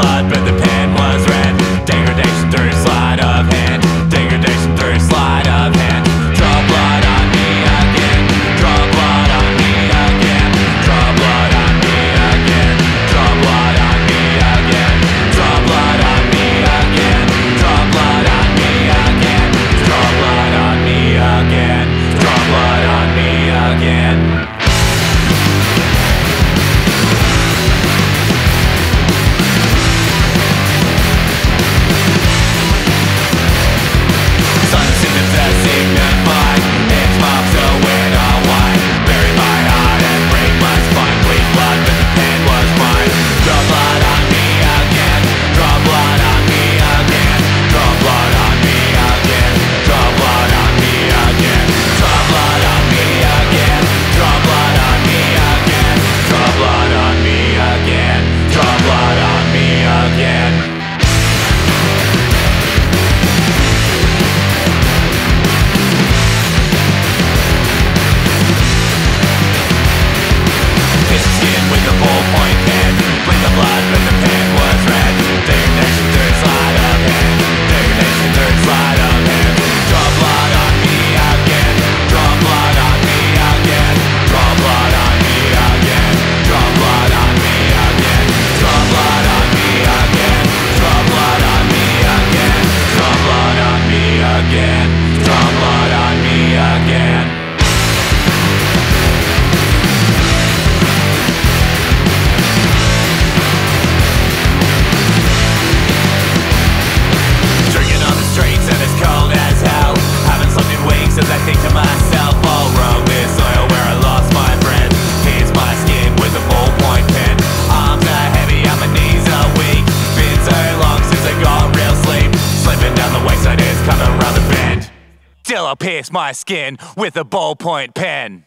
blood, but the still I pierce my skin with a ballpoint pen.